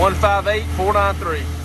158 493.